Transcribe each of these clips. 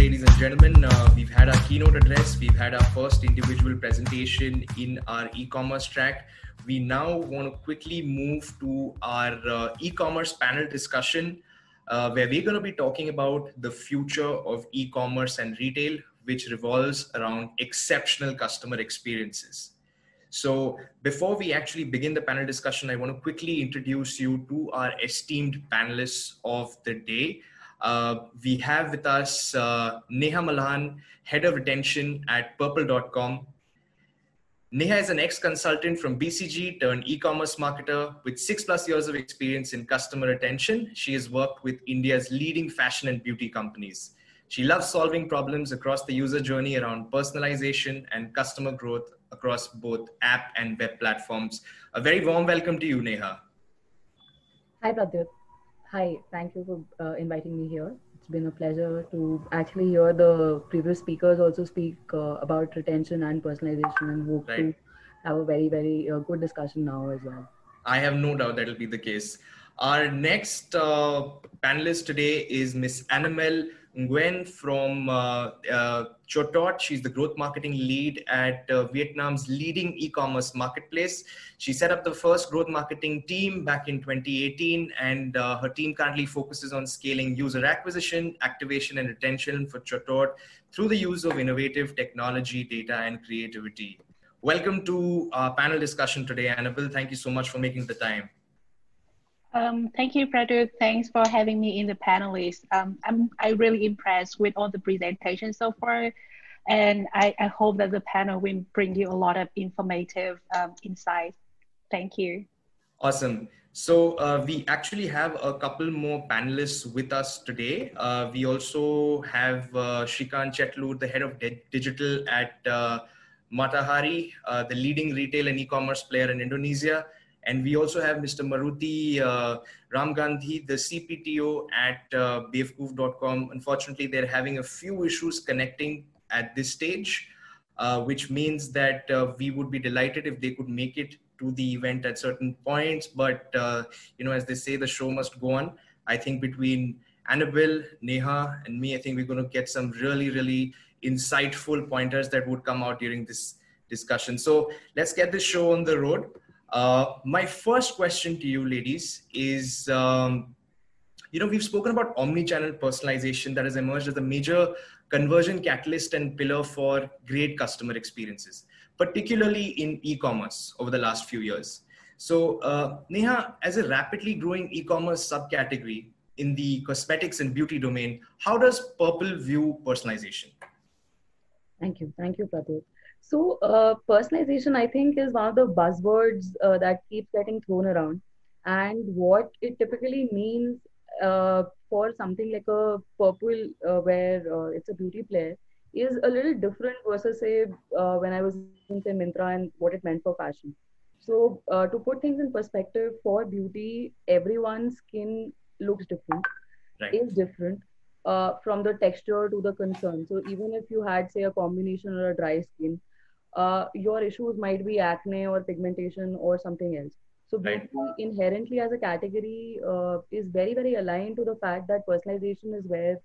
ladies and gentlemen. Uh, we've had our keynote address. We've had our first individual presentation in our e-commerce track. We now want to quickly move to our uh, e-commerce panel discussion, uh, where we're going to be talking about the future of e-commerce and retail, which revolves around exceptional customer experiences. So before we actually begin the panel discussion, I want to quickly introduce you to our esteemed panelists of the day. Uh, we have with us uh, Neha Malhan, Head of Retention at Purplle.com. Neha is an ex-consultant from BCG turned e-commerce marketer with six plus years of experience in customer retention. She has worked with India's leading fashion and beauty companies. She loves solving problems across the user journey around personalization and customer growth across both app and web platforms. A very warm welcome to you, Neha. Hi, Pradyut. Hi, thank you for uh, inviting me here. It's been a pleasure to actually hear the previous speakers also speak uh, about retention and personalization and hope right. to have a very, very uh, good discussion now as well. I have no doubt that'll be the case. Our next uh, panelist today is Miss Annabel Nguyen from uh, uh, Cho Tot. She's the growth marketing lead at uh, Vietnam's leading e-commerce marketplace. She set up the first growth marketing team back in 2018, and uh, her team currently focuses on scaling user acquisition, activation, and retention for Cho Tot through the use of innovative technology, data, and creativity. Welcome to our panel discussion today, Annabel. Thank you so much for making the time. Um, thank you, Frederick. Thanks for having me in the panelists. Um, I'm I really impressed with all the presentations so far, and I, I hope that the panel will bring you a lot of informative um, insights. Thank you. Awesome. So uh, we actually have a couple more panelists with us today. Uh, we also have uh, Sreekanth Chetlur, the head of digital at uh, Matahari, uh, the leading retail and e-commerce player in Indonesia. And we also have Mr. Maruthy uh, Ramgandhi, the CPTO at uh, Bewakoof.com. Unfortunately, they're having a few issues connecting at this stage, uh, which means that uh, we would be delighted if they could make it to the event at certain points. But, uh, you know, as they say, the show must go on. I think between Annabel, Neha, and me, I think we're going to get some really, really insightful pointers that would come out during this discussion. So let's get this show on the road. Uh, my first question to you, ladies, is um, you know, we've spoken about omni-channel personalization that has emerged as a major conversion catalyst and pillar for great customer experiences, particularly in e-commerce over the last few years. So, uh, Neha, as a rapidly growing e-commerce subcategory in the cosmetics and beauty domain, how does Purplle view personalization? Thank you. Thank you, Pradeep. So, uh, personalization, I think, is one of the buzzwords uh, that keeps getting thrown around. And what it typically means uh, for something like a Purplle, uh, where uh, it's a beauty player, is a little different versus, say, uh, when I was in say, Myntra and what it meant for fashion. So, to put things in perspective, for beauty, everyone's skin looks different, right. is different. from the texture to the concern. So even if you had, say, a combination or a dry skin, uh, your issues might be acne or pigmentation or something else. So beauty right. inherently as a category uh, is very very aligned to the fact that personalization is where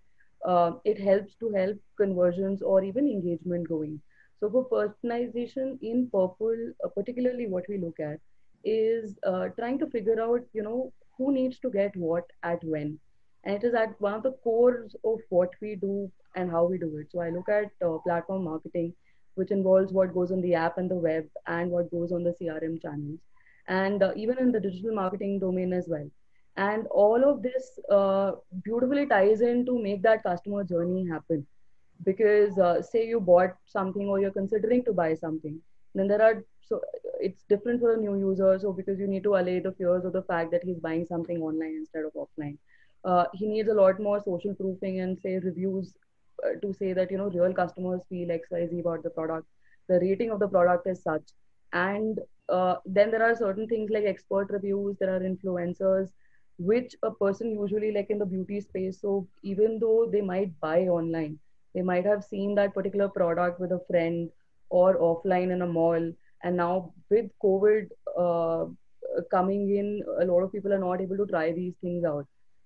uh, it helps to help conversions or even engagement going. So for personalization in Purplle, uh, particularly what we look at is uh, trying to figure out you know who needs to get what at when, and it is at one of the cores of what we do and how we do it. So I look at uh, platform marketing which involves what goes on the app and the web and what goes on the CRM channels, and uh, even in the digital marketing domain as well. And all of this uh, beautifully ties in to make that customer journey happen. Because uh, say you bought something or you're considering to buy something, then there are so it's different for a new user. So because you need to allay the fears of the fact that he's buying something online instead of offline. Uh, he needs a lot more social proofing and say reviews to say that you know real customers feel xyz about the product. The rating of the product is such. And uh, then there are certain things like expert reviews there are influencers which a person usually like in the beauty space so even though they might buy online they might have seen that particular product with a friend or offline in a mall. And now with covid uh, coming in a lot of people are not able to try these things out.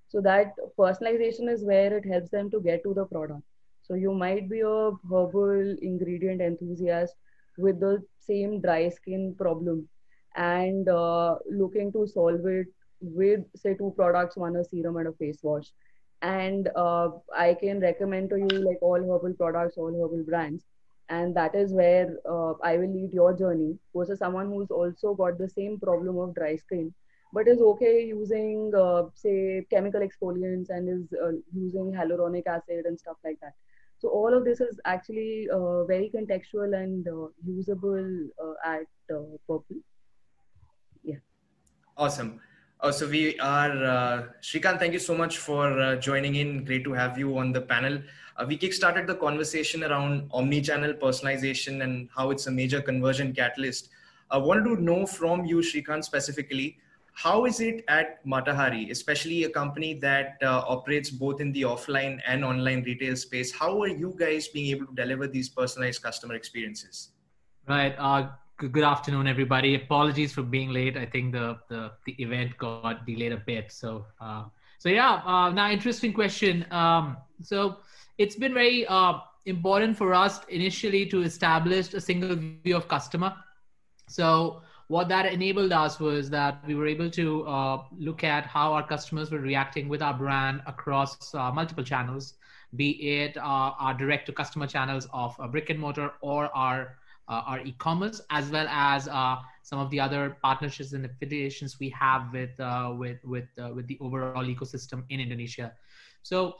So that personalization is where it helps them to get to the product So you might be a herbal ingredient enthusiast with the same dry skin problem and uh, looking to solve it with say two products one a serum and a face wash. And uh, i can recommend to you like all herbal products all herbal brands. And that is where uh, i will lead your journey versus someone who's also got the same problem of dry skin but is okay using uh, say chemical exfoliants and is uh, using hyaluronic acid and stuff like that so all of this is actually uh, very contextual and uh, usable at Purplle yeah awesome Oh, so we are, uh, Sreekanth, thank you so much for uh, joining in. Great to have you on the panel. Uh, we kickstarted the conversation around omni-channel personalization and how it's a major conversion catalyst. I wanted to know from you, Sreekanth, specifically, how is it at Matahari, especially a company that uh, operates both in the offline and online retail space? How are you guys being able to deliver these personalized customer experiences? Right. Uh, good afternoon, everybody. Apologies for being late. I think the the, the event got delayed a bit. So uh, so yeah. Uh, now, interesting question. Um, so it's been very uh, important for us initially to establish a single view of customer. So what that enabled us was that we were able to uh, look at how our customers were reacting with our brand across uh, multiple channels, be it uh, our direct to customer channels of brick and mortar or our uh, our e-commerce as well as uh, some of the other partnerships and affiliations we have with uh, with with with the overall ecosystem in Indonesia. So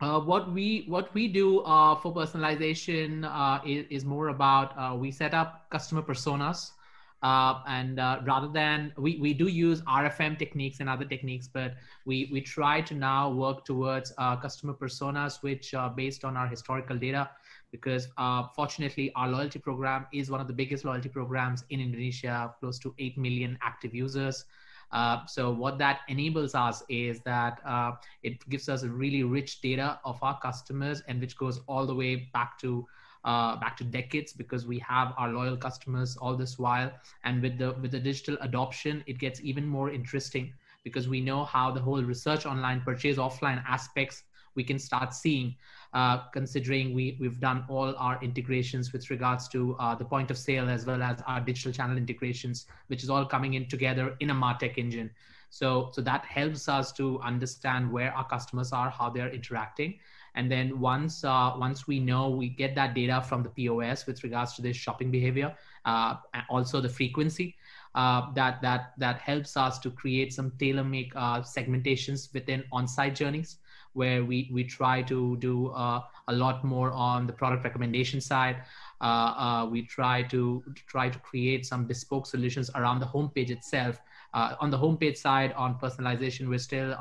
uh, what we what we do uh, for personalization uh, is, is more about we set up customer personas and rather than we, we do use RFM techniques and other techniques, but we we try to now work towards customer personas which are based on our historical data because uh, fortunately our loyalty program is one of the biggest loyalty programs in Indonesia, close to 8 million active users. Uh, so what that enables us is that uh, it gives us a really rich data of our customers and which goes all the way back to uh, back to decades because we have our loyal customers all this while and with the with the digital adoption it gets even more interesting because we know how the whole research online purchase offline aspects we can start seeing uh, considering we, we've done all our integrations with regards to uh, the point of sale as well as our digital channel integrations, which is all coming in together in a MarTech engine. So, so that helps us to understand where our customers are, how they're interacting. And then once, uh, once we know, we get that data from the POS with regards to this shopping behavior, uh, and also the frequency, uh, that that that helps us to create some tailor-make uh, segmentations within on-site journeys where we, we try to do uh, a lot more on the product recommendation side. Uh, we try to try to create some bespoke solutions around the homepage itself. On the homepage side, on personalization, we're still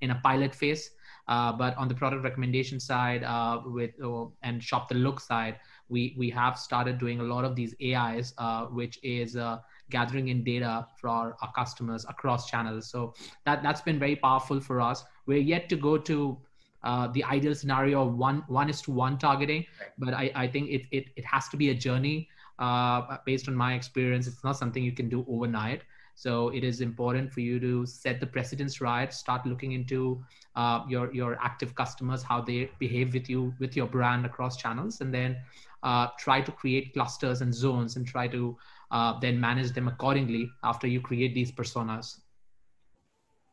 in a pilot phase. Uh, but on the product recommendation side, with and shop the look side, we we have started doing a lot of these AIs, which is gathering in data for our, customers across channels. So that that's been very powerful for us. We're yet to go to uh, the ideal scenario of one one is to one targeting, but I, I think it, it it has to be a journey. Uh, based on my experience, it's not something you can do overnight. So it is important for you to set the precedence right. Start looking into uh, your your active customers, how they behave with you with your brand across channels, and then uh, try to create clusters and zones and try to uh, then manage them accordingly after you create these personas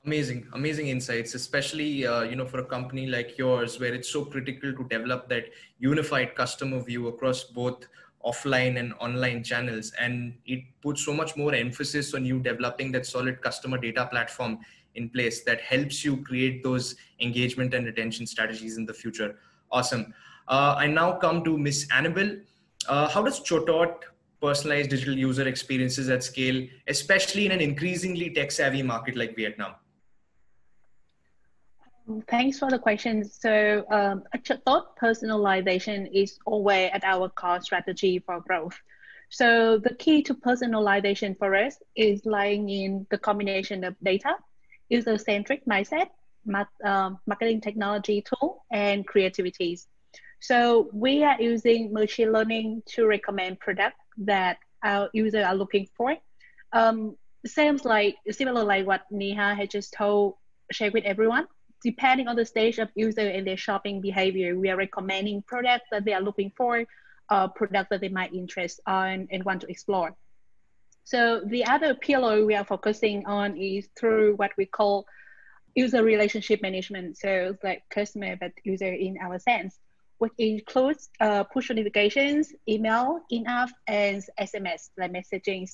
amazing amazing insights especially uh, you know for a company like yours where it's so critical to develop that unified customer view across both offline and online channels and it puts so much more emphasis on you developing that solid customer data platform in place that helps you create those engagement and retention strategies in the future. Awesome. Uh, i now come to miss Annabel. Uh, how does Cho Tot personalize digital user experiences at scale, especially in an increasingly tech savvy market like Vietnam? Thanks for the question. So, um, thought personalization is always at our core strategy for growth. So, the key to personalization for us is lying in the combination of data, user centric mindset, um, marketing technology tool, and creativities. So, we are using machine learning to recommend products that our users are looking for. Um, seems like similar like what Neha had just told, share with everyone. Depending on the stage of user and their shopping behavior, we are recommending products that they are looking for, uh, products that they might interest on and want to explore. So the other pillar we are focusing on is through what we call user relationship management. So it's like customer but user in our sense, which includes uh, push notifications, email, in-app, and SMS, like messaging.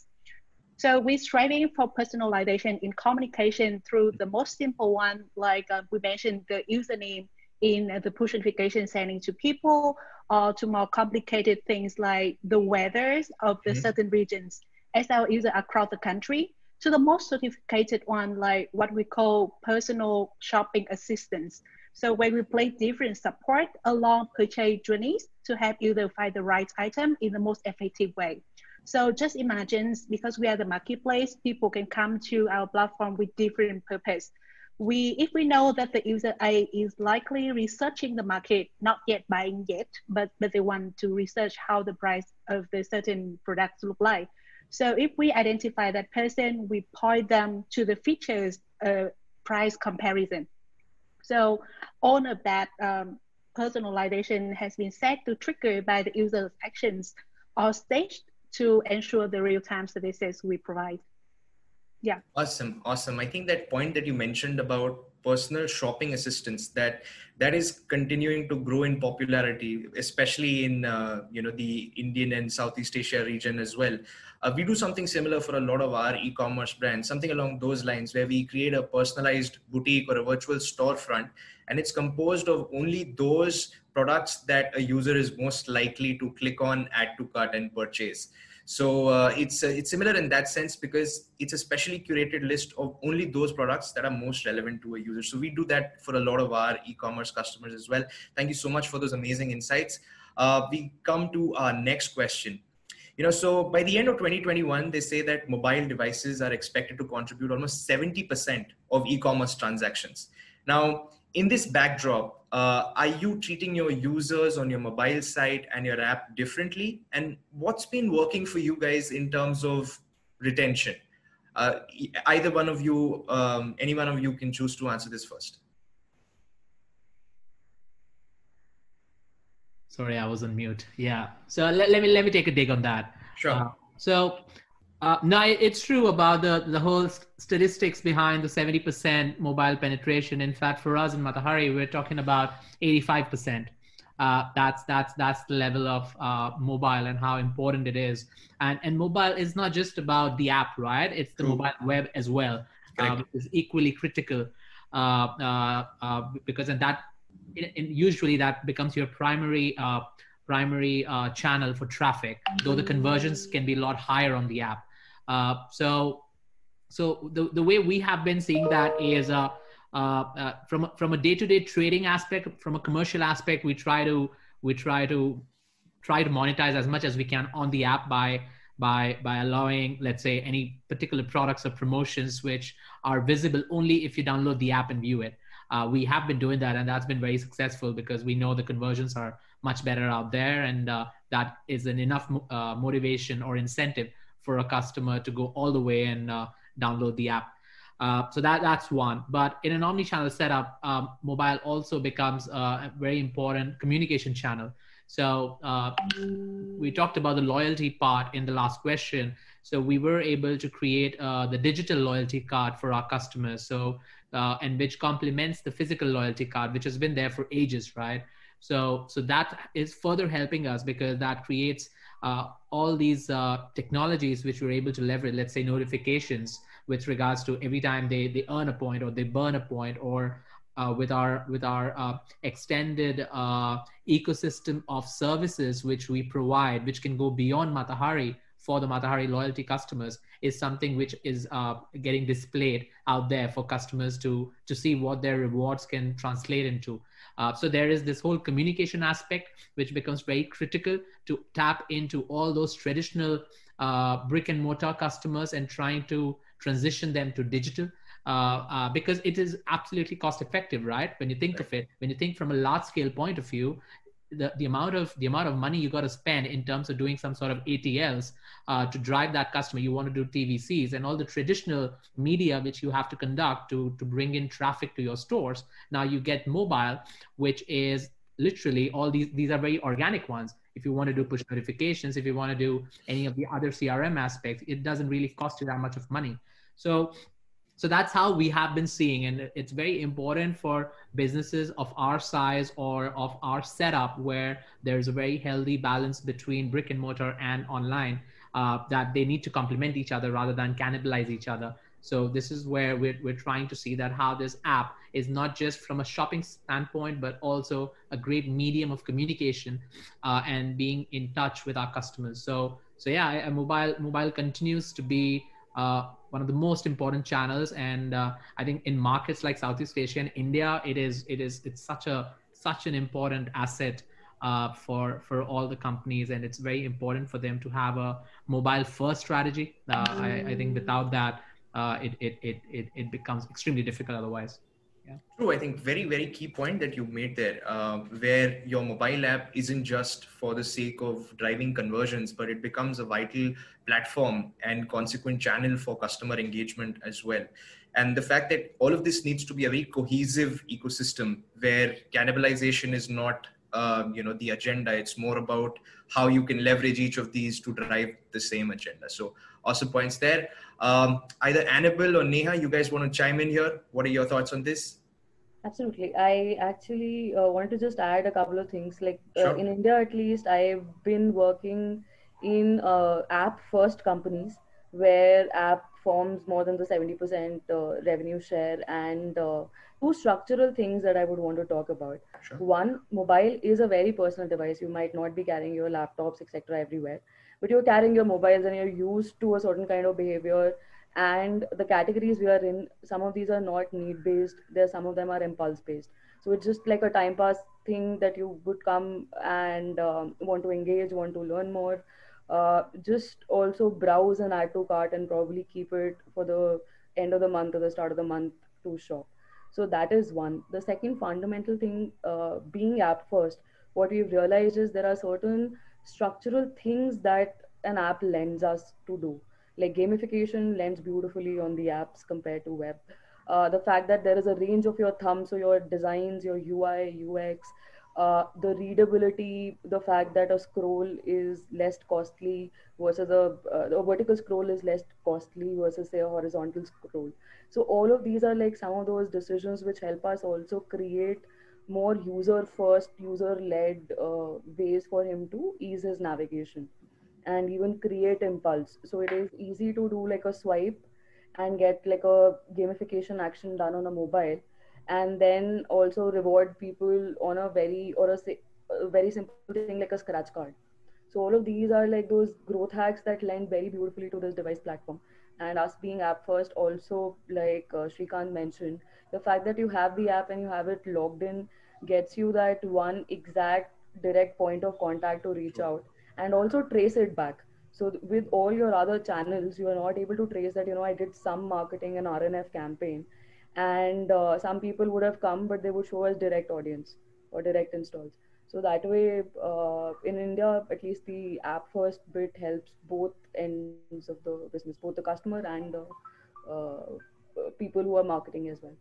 So we're striving for personalization in communication through the most simple one, like uh, we mentioned the username in the push notification sending to people, or to more complicated things like the weathers of the mm-hmm. certain regions as our user across the country to the most sophisticated one, like what we call personal shopping assistance. So where we place different support along purchase journeys to help user find the right item in the most effective way. So just imagine, because we are the marketplace, people can come to our platform with different purpose. We, if we know that the user A is likely researching the market, not yet buying yet, but, but they want to research how the price of the certain products look like. So if we identify that person, we point them to the features uh, price comparison. So all of that um, personalization has been set to trigger by the user's actions or staged to ensure the real-time services we provide. Yeah. Awesome. Awesome. I think that point that you mentioned about personal shopping assistance that that is continuing to grow in popularity especially in uh, you know the indian and southeast asia region as well. Uh, we do something similar for a lot of our e-commerce brands something along those lines where we create a personalized boutique or a virtual storefront and it's composed of only those products that a user is most likely to click on add to cart and purchase so uh, it's uh, it's similar in that sense because it's a specially curated list of only those products that are most relevant to a user. So we do that for a lot of our e-commerce customers as well. Thank you so much for those amazing insights. Uh, we come to our next question. You know, so by the end of 2021, they say that mobile devices are expected to contribute almost 70% of e-commerce transactions. Now, in this backdrop, uh, are you treating your users on your mobile site and your app differently? And what's been working for you guys in terms of retention? Uh, either one of you, um, any one of you can choose to answer this first. Sorry, I was on mute. Yeah. So let, let me let me take a dig on that. Sure. Uh, so uh, no, it's true about the, the whole statistics behind the 70% mobile penetration. In fact, for us in Matahari, we're talking about 85%. Uh, that's that's that's the level of uh, mobile and how important it is. And and mobile is not just about the app, right? It's the true. mobile web as well. Um, is equally critical uh, uh, uh, because and that usually that becomes your primary primary channel for traffic. Though the conversions can be a lot higher on the app. Uh, so, so the, the way we have been seeing that is uh, uh, uh, from from a day-to-day trading aspect, from a commercial aspect, we try to we try to try to monetize as much as we can on the app by by by allowing let's say any particular products or promotions which are visible only if you download the app and view it. Uh, we have been doing that and that's been very successful because we know the conversions are much better out there and uh, that is an enough uh, motivation or incentive for a customer to go all the way and uh, download the app. Uh, so that that's one. But in an omni-channel setup, um, mobile also becomes a very important communication channel. So uh, we talked about the loyalty part in the last question. So we were able to create uh, the digital loyalty card for our customers. So uh, and which complements the physical loyalty card, which has been there for ages, right? So so that is further helping us because that creates uh, all these uh, technologies which we're able to leverage, let's say notifications with regards to every time they, they earn a point or they burn a point or uh, with our with our uh, extended uh, ecosystem of services which we provide, which can go beyond Matahari for the Matahari loyalty customers, is something which is uh, getting displayed out there for customers to to see what their rewards can translate into. Uh, so there is this whole communication aspect, which becomes very critical to tap into all those traditional uh, brick and mortar customers and trying to transition them to digital. Uh, uh, because it is absolutely cost effective, right? When you think right. of it, when you think from a large scale point of view, the, the amount of the amount of money you got to spend in terms of doing some sort of ATLs uh, to drive that customer. You want to do TVCs and all the traditional media which you have to conduct to to bring in traffic to your stores. Now you get mobile, which is literally all these these are very organic ones. If you want to do push notifications, if you want to do any of the other CRM aspects, it doesn't really cost you that much of money. So so that's how we have been seeing and it's very important for businesses of our size or of our setup where there's a very healthy balance between brick and mortar and online uh, that they need to complement each other rather than cannibalize each other. So this is where we're, we're trying to see that how this app is not just from a shopping standpoint but also a great medium of communication uh, and being in touch with our customers. So so yeah mobile mobile continues to be uh, one of the most important channels. And uh, i think in markets like southeast asia and india it is it is it's such a such an important asset uh, for for all the companies. And it's very important for them to have a mobile first strategy. Uh, I, I, think without that uh, it, it, it, it, it becomes extremely difficult otherwise True. I think very, very key point that you made there, uh, where your mobile app isn't just for the sake of driving conversions, but it becomes a vital platform and consequent channel for customer engagement as well. And the fact that all of this needs to be a very cohesive ecosystem where cannibalization is not um, you know the agenda it's more about how you can leverage each of these to drive the same agenda so awesome points there um, either Annabel or Neha, you guys want to chime in here? What are your thoughts on this? Absolutely. I actually uh, wanted to just add a couple of things. Like uh, in India, at least, I've been working in uh, app first companies where app forms more than the 70% uh, revenue share and uh, two structural things that I would want to talk about. Sure. One, mobile is a very personal device. You might not be carrying your laptops, etc., everywhere but you're carrying your mobiles and you're used to a certain kind of behavior. And the categories we are in some of these are not need based there some of them are impulse based so it's just like a time pass thing that you would come and um, want to engage want to learn more. Uh, just also browse and add to cart and probably keep it for the end of the month or the start of the month to shop. So that is one. The second fundamental thing uh, being app first what we've realized is there are certain structural things that an app lends us to do. Like gamification lends beautifully on the apps compared to web. Uh, the fact that there is a range of your thumb, so your designs, your UI, UX, uh, the readability, the fact that a scroll is less costly versus a, uh, a vertical scroll is less costly versus say a horizontal scroll. So all of these are like some of those decisions which help us also create more user first user led uh, ways for him to ease his navigation and even create impulse. So it is easy to do like a swipe and get like a gamification action done on a mobile and then also reward people on a very or a, a very simple thing like a scratch card. So all of these are like those growth hacks that lend very beautifully to this device platform. And us being app first also like uh, Sreekanth mentioned the fact that you have the app and you have it logged in gets you that one exact direct point of contact to reach out and also trace it back. So with all your other channels you are not able to trace that you know i did some marketing and rnf campaign and uh, some people would have come but they would show as direct audience or direct installs. So that way uh, in india at least the app first bit helps both ends of the business both the customer and the uh, people who are marketing as well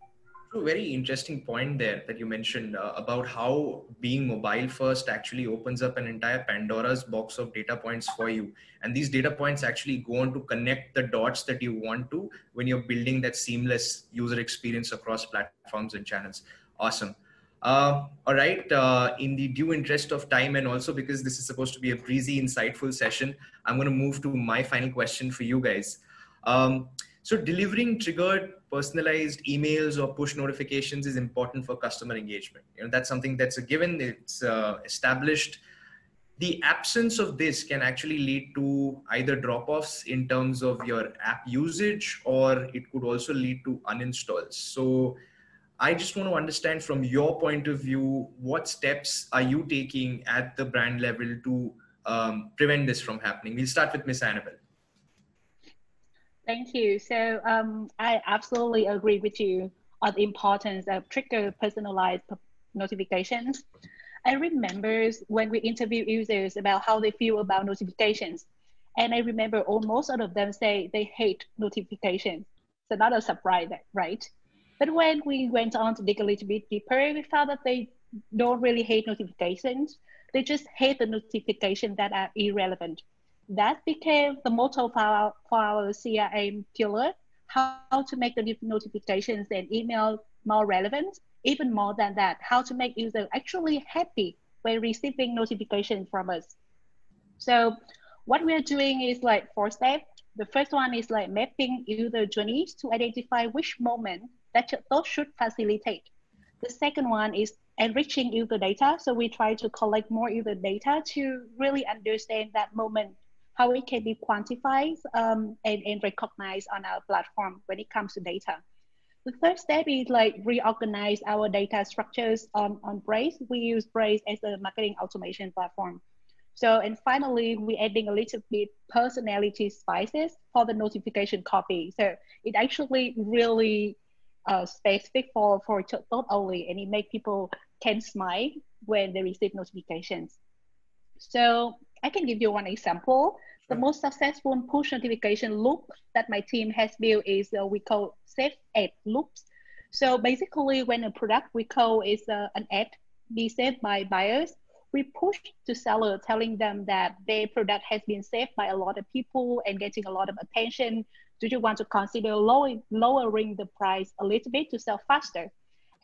a very interesting point there that you mentioned uh, about how being mobile first actually opens up an entire Pandora's box of data points for you. And these data points actually go on to connect the dots that you want to when you're building that seamless user experience across platforms and channels. Awesome. Uh, all right. Uh, in the due interest of time, and also because this is supposed to be a breezy, insightful session, I'm going to move to my final question for you guys. Um, so delivering triggered personalized emails or push notifications is important for customer engagement. You know, that's something that's a given, it's uh, established. The absence of this can actually lead to either drop offs in terms of your app usage, or it could also lead to uninstalls. So I just want to understand from your point of view, what steps are you taking at the brand level to um, prevent this from happening? We'll start with Miss Annabel. Thank you. So um, I absolutely agree with you on the importance of trigger personalized notifications. I remember when we interview users about how they feel about notifications. And I remember almost all of them say they hate notifications. So not a surprise, right? But when we went on to dig a little bit deeper, we found that they don't really hate notifications. They just hate the notifications that are irrelevant. That became the motto for our, for our CRM pillar, how to make the notifications and email more relevant even more than that, how to make users actually happy when receiving notifications from us. So what we are doing is like four steps. The first one is like mapping user journeys to identify which moment that those should facilitate. The second one is enriching user data. So we try to collect more user data to really understand that moment, how it can be quantified um, and, and recognized on our platform when it comes to data. The third step is like reorganize our data structures on, on Braze. We use Braze as a marketing automation platform. So, and finally, we're adding a little bit personality spices for the notification copy. So it actually really uh, specific for, for not only, and it make people can smile when they receive notifications. So I can give you one example. The most successful push notification loop that my team has built is uh, we call save ad loops. So basically, when a product we call is uh, an ad be saved by buyers, we push to seller telling them that their product has been saved by a lot of people and getting a lot of attention. Do you want to consider lowering, lowering the price a little bit to sell faster?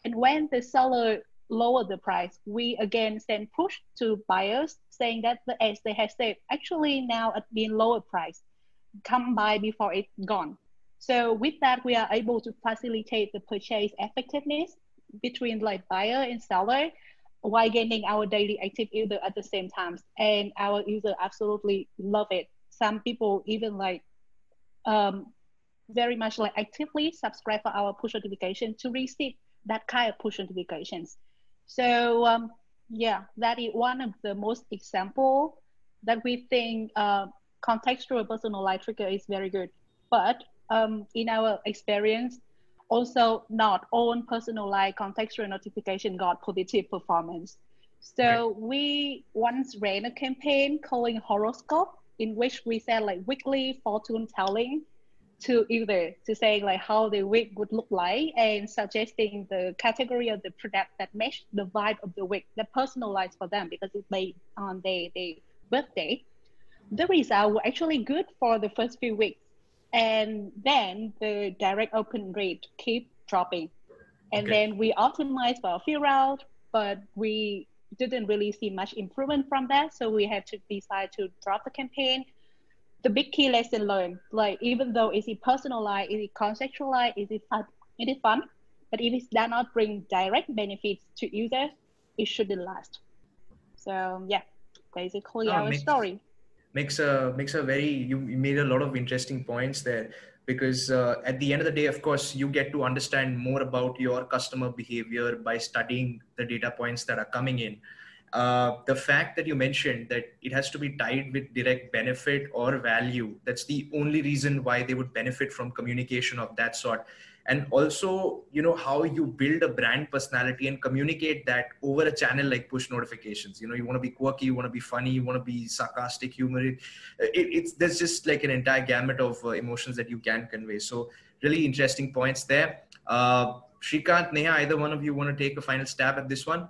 And when the seller lower the price, we again send push to buyers saying that the ads they have saved actually now at being lower price. Come buy before it's gone. So with that, we are able to facilitate the purchase effectiveness between like buyer and seller while gaining our daily active user at the same time. And our user absolutely love it. Some people even like um, very much like actively subscribe for our push notification to receive that kind of push notifications. So um, yeah, that is one of the most example that we think uh, contextual personalized trigger is very good. But um, in our experience, also not all personalized contextual notification got positive performance. So okay. we once ran a campaign calling horoscope in which we said like weekly fortune telling to either to say like how the week would look like and suggesting the category of the product that match the vibe of the week that personalized for them because it's based on their, their birthday. The results were actually good for the first few weeks. And then the direct open rate keep dropping. And okay. then we optimized for a few routes, but we didn't really see much improvement from that. So we had to decide to drop the campaign the big key lesson learned. Like even though is it personalized, is it conceptualized, is it fun, it is fun, but if it does not bring direct benefits to users, it shouldn't last. So yeah, basically oh, our makes, story. Makes a makes a very you, you made a lot of interesting points there because uh, at the end of the day, of course, you get to understand more about your customer behavior by studying the data points that are coming in uh, the fact that you mentioned that it has to be tied with direct benefit or value that's the only reason why they would benefit from communication of that sort. And also you know how you build a brand personality and communicate that over a channel like push notifications. You know you want to be quirky you want to be funny you want to be sarcastic humor it, it's there's just like an entire gamut of uh, emotions that you can convey. So really interesting points there. Uh, Sreekanth, Neha, either one of you want to take a final stab at this one?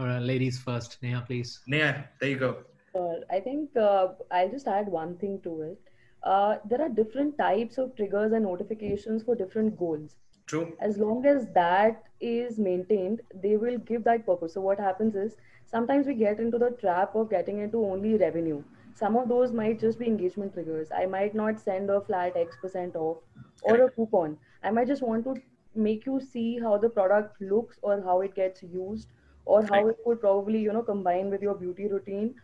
Or uh, ladies first. Neha, please. Neha, there you go. Uh, I think uh, I'll just add one thing to it. Uh, there are different types of triggers and notifications for different goals. True. As long as that is maintained, they will give that purpose. So what happens is sometimes we get into the trap of getting into only revenue. Some of those might just be engagement triggers. I might not send a flat X percent off or a coupon. I might just want to make you see how the product looks or how it gets used or how it would probably you know combine with your beauty routine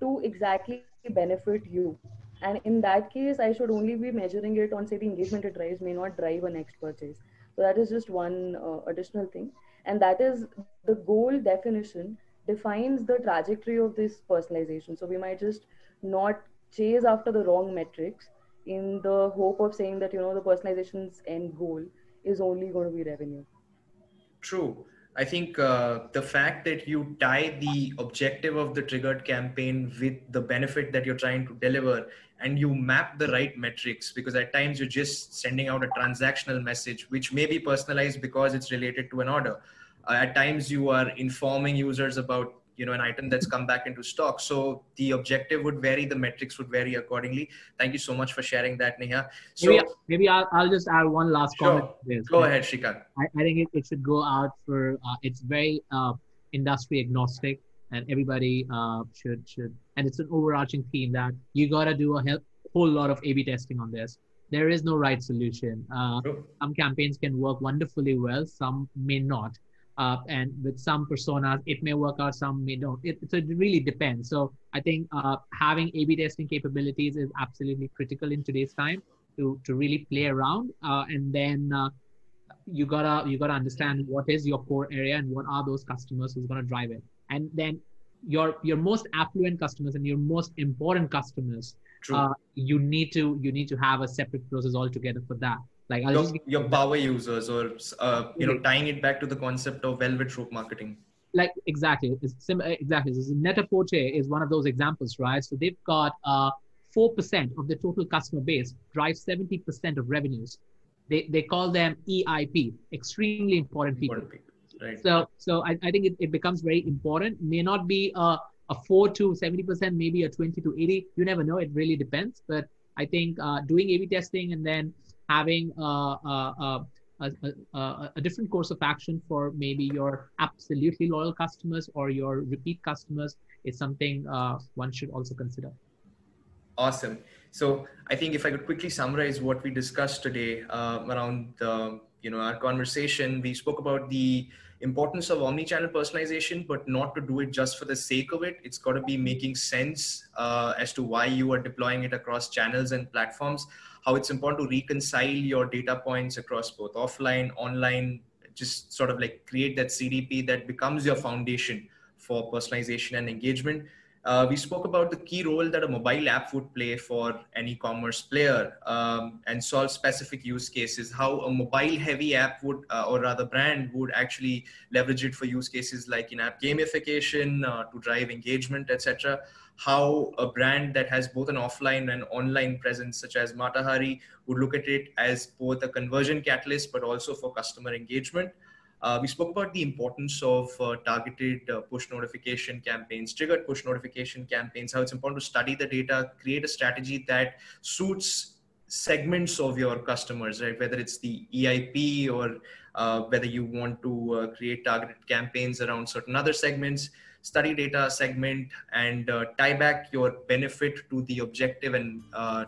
to exactly benefit you. And in that case i should only be measuring it on say the engagement it drives may not drive a next purchase. So that is just one uh, additional thing. And that is the goal definition defines the trajectory of this personalization. So we might just not chase after the wrong metrics in the hope of saying that you know the personalization's end goal is only going to be revenue. True I think uh, the fact that you tie the objective of the triggered campaign with the benefit that you're trying to deliver and you map the right metrics because at times you're just sending out a transactional message which may be personalized because it's related to an order. Uh, at times you are informing users about you know an item that's come back into stock. So the objective would vary the metrics would vary accordingly. Thank you so much for sharing that neha. So maybe, maybe I'll, I'll just add one last sure. comment this, go ahead Sreekanth. I, I think it, it, should go out for uh, it's very uh, industry agnostic and everybody uh, should should and it's an overarching theme that you got to do a whole lot of a b testing on this. There is no right solution. Uh, sure. some campaigns can work wonderfully well some may not uh, and with some personas it may work out some may don't. It, so it really depends. So i think uh, having a b testing capabilities is absolutely critical in today's time to to really play around uh, and then uh, you gotta you gotta understand what is your core area and what are those customers who's gonna drive it. And then your your most affluent customers and your most important customers uh, you need to you need to have a separate process altogether for that like I'll your, just your power users or uh, you know tying it back to the concept of velvet rope marketing. Like exactly, it's sim- exactly. So Net-a-Porter is one of those examples, right? So they've got uh, four uh, percent of the total customer base drive seventy percent of revenues. They they call them EIP, extremely important people. Important people. Right. So so I, I think it, it becomes very important. May not be a a four to seventy percent, maybe a twenty to eighty. You never know. It really depends. But I think uh, doing A/B testing and then having a, a, a, a, different course of action for maybe your absolutely loyal customers or your repeat customers is something uh, one should also consider. Awesome. So I think if I could quickly summarize what we discussed today uh, around the, you know our conversation, we spoke about the importance of omni-channel personalization, but not to do it just for the sake of it. It's got to be making sense uh, as to why you are deploying it across channels and platforms how it's important to reconcile your data points across both offline, online, just sort of like create that CDP that becomes your foundation for personalization and engagement. Uh, we spoke about the key role that a mobile app would play for an e-commerce player um, and solve specific use cases. How a mobile-heavy app would, uh, or rather brand, would actually leverage it for use cases like in-app gamification uh, to drive engagement, etc how a brand that has both an offline and online presence, such as Matahari, would look at it as both a conversion catalyst, but also for customer engagement. Uh, we spoke about the importance of uh, targeted uh, push notification campaigns, triggered push notification campaigns, how it's important to study the data, create a strategy that suits segments of your customers, right? Whether it's the EIP or uh, whether you want to uh, create targeted campaigns around certain other segments study data segment and uh, tie back your benefit to the objective and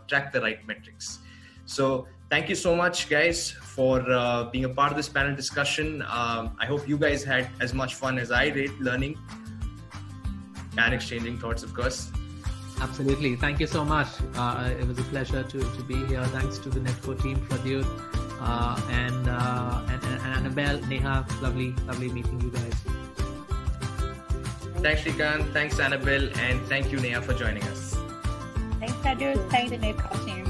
track the right metrics. So thank you so much guys for uh, being a part of this panel discussion. Um, I hope you guys had as much fun as I did learning and exchanging thoughts, of course. Absolutely. Thank you so much. Uh, it was a pleasure to, to be here. Thanks to the Netcore team, Pradyut, uh, and, uh, and, and Annabel, Neha. Lovely, lovely meeting you guys. Thanks, Sreekanth. Thanks, Annabel. And thank you, Neha, for joining us. Thanks, Pradyut. Thanks, the Netcore team.